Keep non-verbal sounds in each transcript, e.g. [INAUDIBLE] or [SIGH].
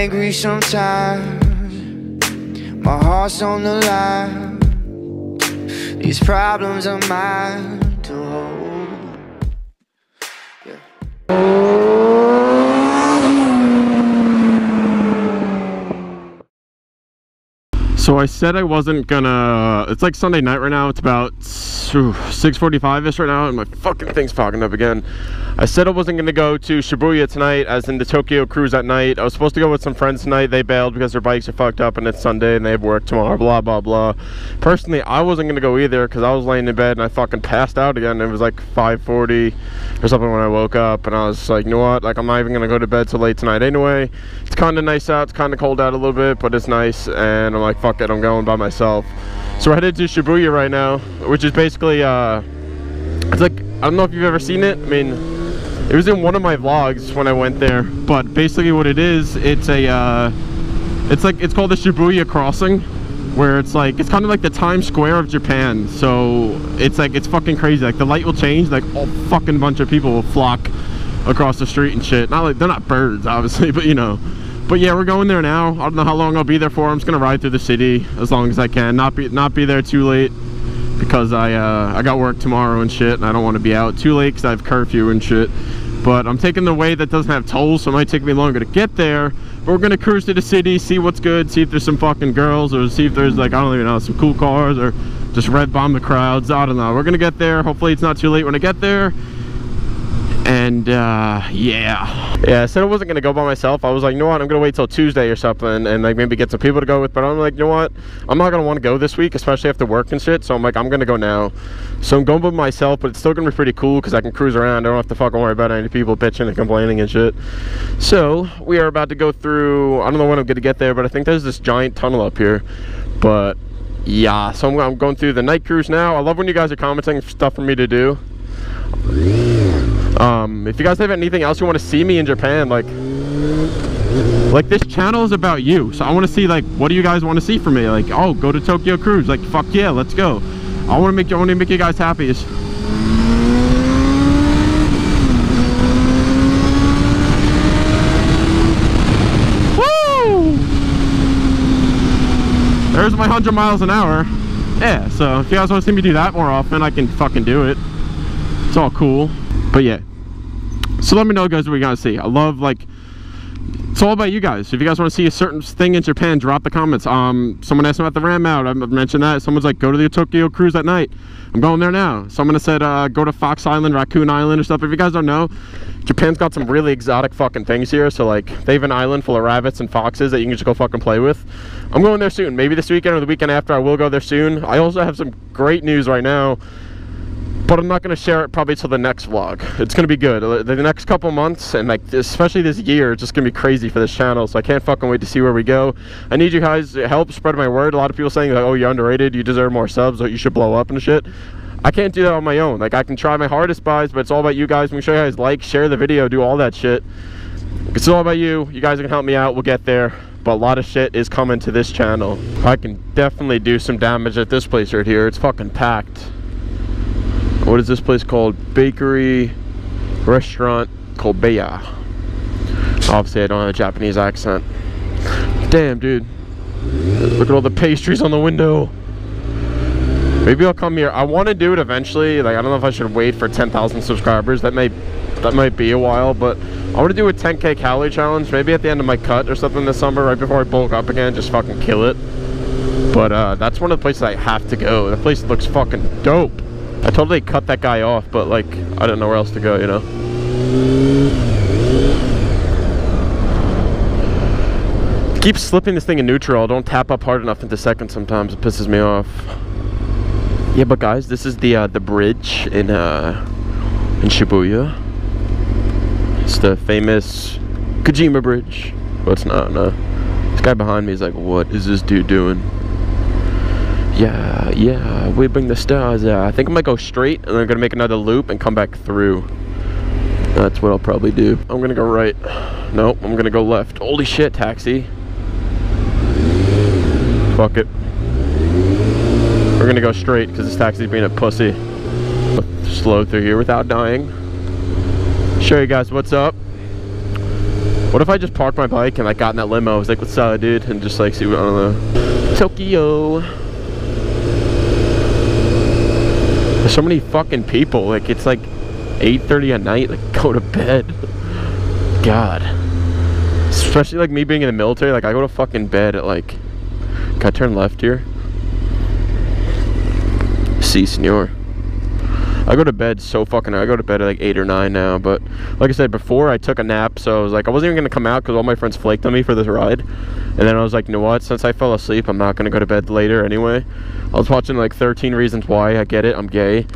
angry sometimes. My heart's on the line. These problems are mine to hold. Yeah. So I said I wasn't gonna. It's like Sunday night right now. It's about 6:45 ish right now, and my fucking thing's fogging up again. I said I wasn't gonna go to Shibuya tonight, as in the Tokyo cruise at night. I was supposed to go with some friends tonight. They bailed because their bikes are fucked up, and it's Sunday, and they have work tomorrow. Blah blah blah. Personally, I wasn't gonna go either because I was laying in bed and I fucking passed out again. It was like 5:40 or something when I woke up, and I was like, you know what? Like I'm not even gonna go to bed till late tonight anyway. It's kind of nice out. It's kind of cold out a little bit, but it's nice, and I'm like, fuck it, I'm going by myself. So we're headed to Shibuya right now, which is basically, uh, it's like, I don't know if you've ever seen it. I mean, it was in one of my vlogs when I went there, but basically what it is, it's a, uh, it's like, it's called the Shibuya Crossing, where it's like, it's kind of like the Times Square of Japan. So it's like, it's fucking crazy. Like the light will change, like a fucking bunch of people will flock across the street and shit. Not like, they're not birds, [LAUGHS] obviously, but you know. But yeah, we're going there now. I don't know how long I'll be there for. I'm just gonna ride through the city as long as I can. Not be not be there too late because I uh, I got work tomorrow and shit, and I don't want to be out too late because I have curfew and shit. But I'm taking the way that doesn't have tolls, so it might take me longer to get there. But we're gonna cruise to the city, see what's good, see if there's some fucking girls, or see if there's like I don't even know some cool cars, or just rev bomb the crowds. I don't know. We're gonna get there. Hopefully it's not too late when I get there and uh yeah. Yeah i said i wasn't gonna go by myself. I was like you know what? I'm gonna wait till tuesday or something and like maybe get some people to go with but i'm like you know what? I'm not gonna want to go this week especially after work and shit so i'm like i'm gonna go now. So i'm going by myself but it's still gonna be pretty cool because i can cruise around. I don't have to fucking worry about any people bitching and complaining and shit. So we are about to go through i don't know when i'm gonna get there but i think there's this giant tunnel up here. But yeah so I'm, I'm going through the night cruise now. I love when you guys are commenting stuff for me to do um, if you guys have anything else you want to see me in Japan, like, like this channel is about you. So I want to see like, what do you guys want to see from me? Like, oh, go to Tokyo Cruise. Like, fuck yeah, let's go. I want to make you, to make you guys happy. Woo! There's my 100 miles an hour. Yeah, so if you guys want to see me do that more often, I can fucking do it. It's all cool. But yeah. So let me know guys what you guys see. I love like it's all about you guys. If you guys want to see a certain thing in Japan, drop the comments. Um, someone asked about the Ram out. I mentioned that. Someone's like, go to the Tokyo cruise at night. I'm going there now. Someone said, uh, go to Fox Island, Raccoon Island or stuff. If you guys don't know, Japan's got some really exotic fucking things here. So like, they have an island full of rabbits and foxes that you can just go fucking play with. I'm going there soon. Maybe this weekend or the weekend after. I will go there soon. I also have some great news right now but I'm not going to share it probably till the next vlog. It's going to be good. Uh, the next couple months and like especially this year, it's just going to be crazy for this channel. So I can't fucking wait to see where we go. I need you guys help spread my word. A lot of people saying like, oh, you're underrated. You deserve more subs. Or you should blow up and shit. I can't do that on my own. Like I can try my hardest buys, but it's all about you guys. Make sure you guys like, share the video, do all that shit. It's all about you. You guys can help me out. We'll get there. But a lot of shit is coming to this channel. I can definitely do some damage at this place right here. It's fucking packed what is this place called? Bakery restaurant called Beya. Obviously, I don't have a Japanese accent. Damn, dude. Look at all the pastries on the window. Maybe I'll come here. I want to do it eventually. Like, I don't know if I should wait for 10,000 subscribers. That may, that might be a while, but I want to do a 10k calorie challenge. Maybe at the end of my cut or something this summer, right before I bulk up again, just fucking kill it. But uh, that's one of the places I have to go. The place looks fucking dope. I totally cut that guy off, but like, I don't know where else to go, you know? Keep slipping this thing in neutral. Don't tap up hard enough into second sometimes. It pisses me off. Yeah, but guys, this is the uh, the bridge in uh, in Shibuya. It's the famous Kojima Bridge. Well, it's not, no. This guy behind me is like, what is this dude doing? Yeah, yeah, we bring the stars out. I think I'm gonna go straight and I'm gonna make another loop and come back through. That's what I'll probably do. I'm gonna go right. Nope, I'm gonna go left. Holy shit, taxi. Fuck it. We're gonna go straight because this taxi's being a pussy. Slow through here without dying. Show you guys what's up. What if I just parked my bike and like got in that limo? I was like, what's up, dude? And just like see what, I don't know. Tokyo. There's so many fucking people. Like it's like 8.30 at night. Like [LAUGHS] go to bed. God. Especially like me being in the military. Like I go to fucking bed at like, can I turn left here? Si, senor. I go to bed so fucking. I go to bed at like eight or nine now. But like I said before, I took a nap, so I was like, I wasn't even gonna come out because all my friends flaked on me for this ride. And then I was like, you know what? Since I fell asleep, I'm not gonna go to bed later anyway. I was watching like 13 Reasons Why. I get it. I'm gay.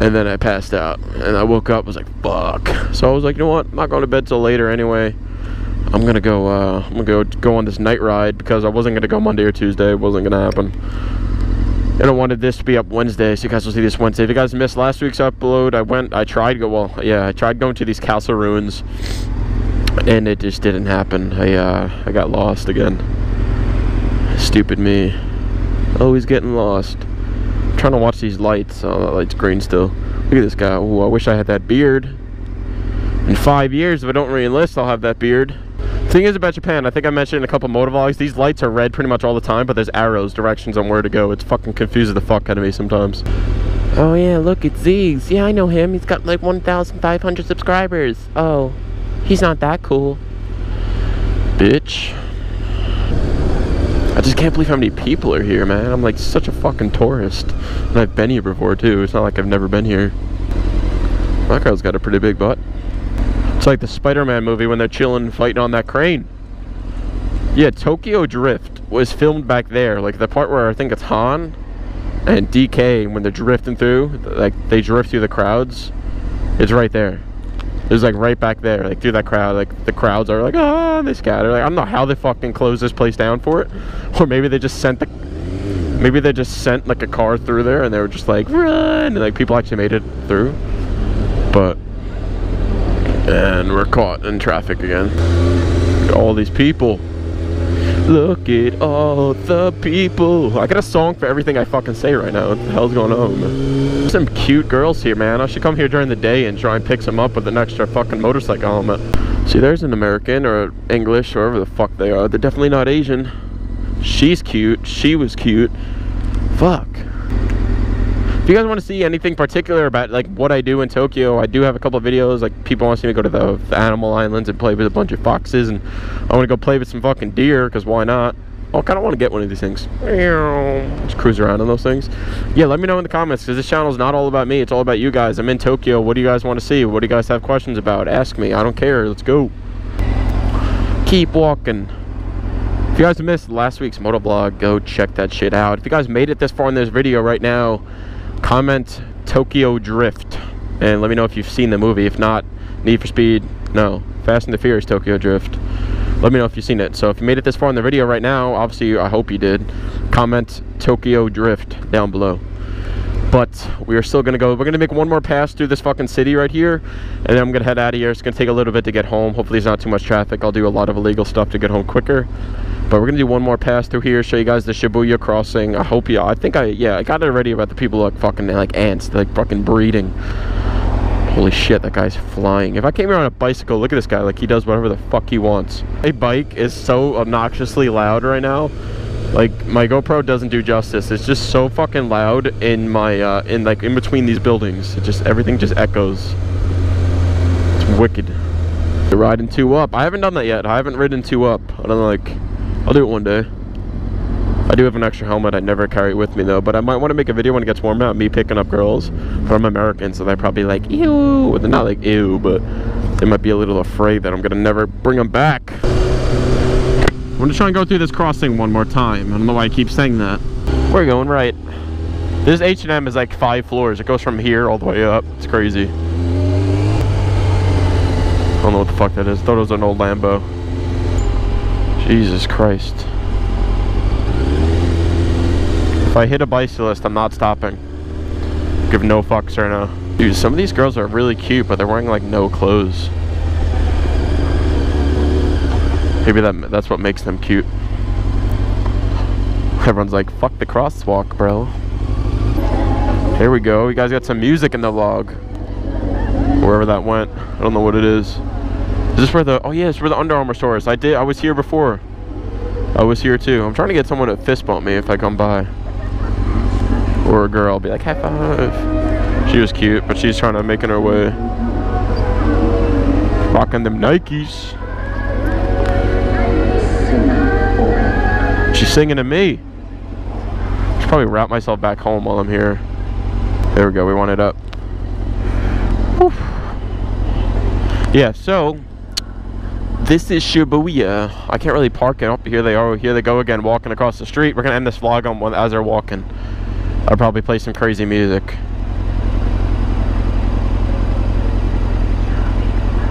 And then I passed out, and I woke up. Was like, fuck. So I was like, you know what? I'm not going to bed till later anyway. I'm gonna go. Uh, I'm gonna go go on this night ride because I wasn't gonna go Monday or Tuesday. It wasn't gonna happen. And I wanted this to be up Wednesday, so you guys will see this Wednesday. If you guys missed last week's upload, I went, I tried go, well, yeah, I tried going to these castle ruins, and it just didn't happen. I, uh, I got lost again. Stupid me. Always getting lost. I'm trying to watch these lights. Oh, that light's green still. Look at this guy. Ooh, I wish I had that beard. In five years, if I don't re-enlist, I'll have that beard. Thing is about Japan, I think I mentioned in a couple motovlogs, these lights are red pretty much all the time, but there's arrows, directions on where to go. It's fucking confuses the fuck out of me sometimes. Oh yeah, look, it's Ziegz. Yeah, I know him. He's got like 1,500 subscribers. Oh, he's not that cool. Bitch. I just can't believe how many people are here, man. I'm like such a fucking tourist. And I've been here before too. It's not like I've never been here. That girl's got a pretty big butt. It's like the Spider-Man movie when they're chilling fighting on that crane. Yeah, Tokyo Drift was filmed back there. Like the part where I think it's Han and DK when they're drifting through, like they drift through the crowds. It's right there. It's like right back there, like through that crowd. Like the crowds are like, oh, they scatter. Like I don't know how they fucking closed this place down for it, [LAUGHS] or maybe they just sent the, maybe they just sent like a car through there and they were just like run, and like people actually made it through. But and we're caught in traffic again. All these people. Look at all the people. I got a song for everything I fucking say right now. What the hell's going on? Some cute girls here, man. I should come here during the day and try and pick some up with an extra fucking motorcycle helmet. See, there's an American or English or whatever the fuck they are. They're definitely not Asian. She's cute. She was cute. Fuck. You guys want to see anything particular about like what I do in Tokyo, I do have a couple videos. Like people want to see me go to the, the animal islands and play with a bunch of foxes, and I want to go play with some fucking deer because why not? Oh, I kind of want to get one of these things. Just cruise around on those things. Yeah, let me know in the comments because this channel is not all about me. It's all about you guys. I'm in Tokyo. What do you guys want to see? What do you guys have questions about? Ask me. I don't care. Let's go. Keep walking. If you guys missed last week's motovlog, go check that shit out. If you guys made it this far in this video right now, comment Tokyo Drift and let me know if you've seen the movie. If not, Need for Speed, no, Fast and the Furious Tokyo Drift. Let me know if you've seen it. So if you made it this far in the video right now, obviously I hope you did, comment Tokyo Drift down below. But we are still gonna go, we're gonna make one more pass through this fucking city right here, and then I'm gonna head out of here. It's gonna take a little bit to get home. Hopefully there's not too much traffic. I'll do a lot of illegal stuff to get home quicker. But we're gonna do one more pass through here, show you guys the Shibuya crossing. I hope you, I think I, yeah, I got it already about the people like fucking like ants, They're like fucking breeding. Holy shit, that guy's flying. If I came here on a bicycle, look at this guy, like he does whatever the fuck he wants. A bike is so obnoxiously loud right now. Like my GoPro doesn't do justice. It's just so fucking loud in my, uh, in like in between these buildings. It just, everything just echoes. It's wicked. Riding two up. I haven't done that yet. I haven't ridden two up. I don't know, like, I'll do it one day. I do have an extra helmet. I never carry it with me though. But I might want to make a video when it gets warm out. Me picking up girls. I'm American, so they're probably like, ew. They're not like ew, but they might be a little afraid that I'm gonna never bring them back. I'm gonna try and go through this crossing one more time. I don't know why I keep saying that. We're going right. This H&M is like five floors. It goes from here all the way up. It's crazy. I don't know what the fuck that is. Thought it was an old Lambo. Jesus Christ. If I hit a bicyclist, I'm not stopping. Give no fucks right now. Dude, some of these girls are really cute, but they're wearing like no clothes. Maybe that that's what makes them cute. Everyone's like, fuck the crosswalk, bro. Here we go. You guys got some music in the log. Wherever that went. I don't know what it is. Is this where the? Oh yeah, it's where the Under Armour store is. I did. I was here before. I was here too. I'm trying to get someone to fist bump me if I come by. Or a girl, I'll be like, high five. She was cute, but she's trying to making her way. Rocking them Nikes. She's singing to me. Should probably route myself back home while I'm here. There we go, we want it up. Whew. Yeah, so this is Shibuya. I can't really park it up. Here they are. Here they go again, walking across the street. We're gonna end this vlog on one as they're walking. I'll probably play some crazy music.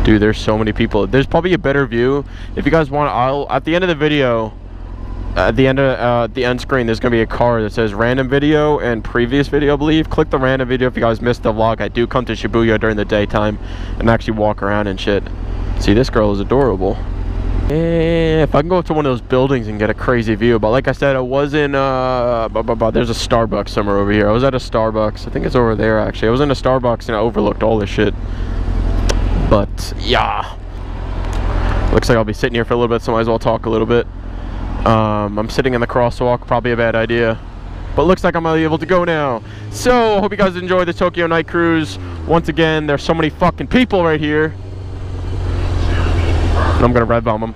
Dude, there's so many people. There's probably a better view. If you guys want, I'll at the end of the video, at the end of uh, the end screen, there's gonna be a card that says random video and previous video, I believe. Click the random video if you guys missed the vlog. I do come to Shibuya during the daytime and actually walk around and shit. See, this girl is adorable. Yeah, if I can go up to one of those buildings and get a crazy view. But like I said, I was in, uh, blah, blah, blah. there's a Starbucks somewhere over here. I was at a Starbucks. I think it's over there, actually. I was in a Starbucks and I overlooked all this shit. But, yeah. Looks like I'll be sitting here for a little bit, so I might as well talk a little bit. Um, I'm sitting in the crosswalk, probably a bad idea. But looks like I'm able to go now. So, hope you guys enjoy the Tokyo Night Cruise. Once again, there's so many fucking people right here. And I'm gonna rev bomb them.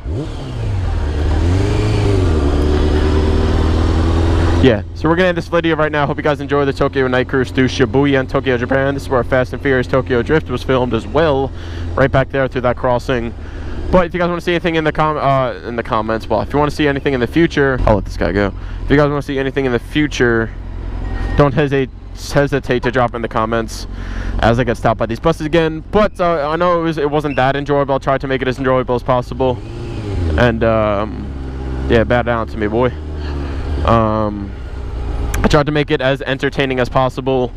Yeah, so we're gonna end this video right now. Hope you guys enjoy the Tokyo Night Cruise through Shibuya and Tokyo, Japan. This is where Fast and Furious Tokyo Drift was filmed as well, right back there through that crossing. But if you guys want to see anything in the com uh, in the comments, well, if you want to see anything in the future, I'll let this guy go. If you guys want to see anything in the future, don't hesitate hesitate to drop in the comments as I get stopped by these buses again. But uh, I know it, was, it wasn't that enjoyable. I'll try to make it as enjoyable as possible. And um, yeah, bow down to me, boy. Um, I tried to make it as entertaining as possible.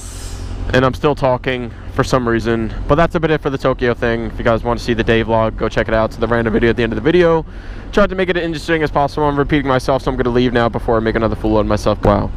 And I'm still talking for some reason. But that's a bit it for the Tokyo thing. If you guys want to see the day vlog, go check it out. It's the random video at the end of the video. Tried to make it as interesting as possible. I'm repeating myself, so I'm going to leave now before I make another fool of myself. Wow.